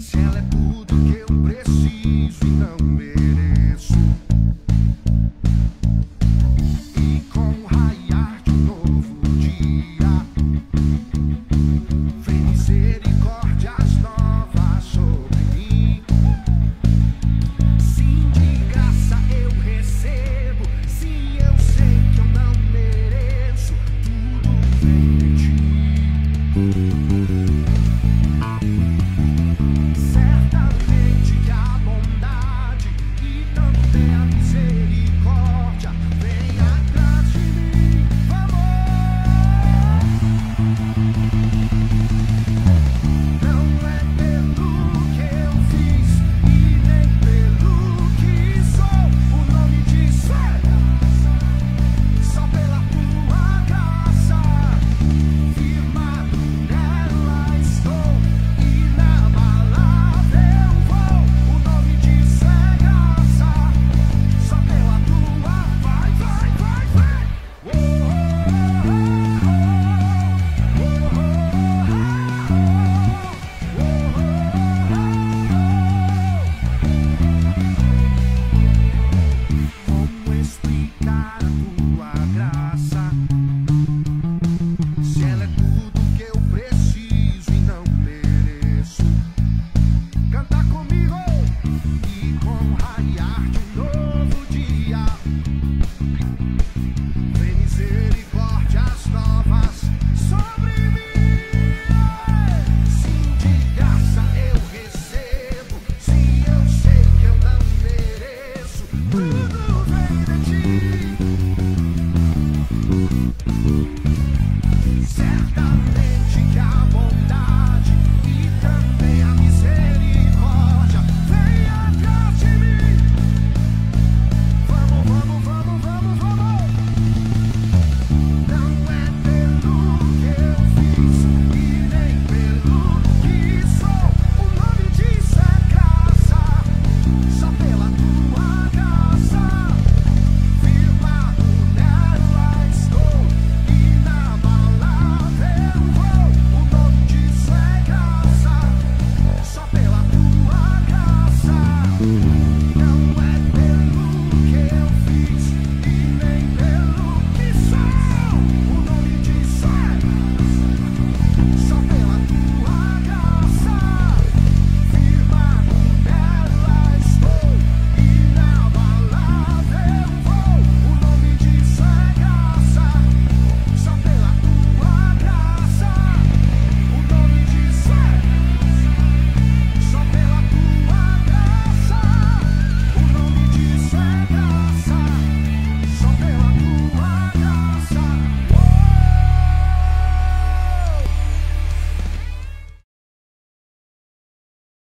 Se ela é tudo que eu preciso e não mereço. Certamente que a bondade e também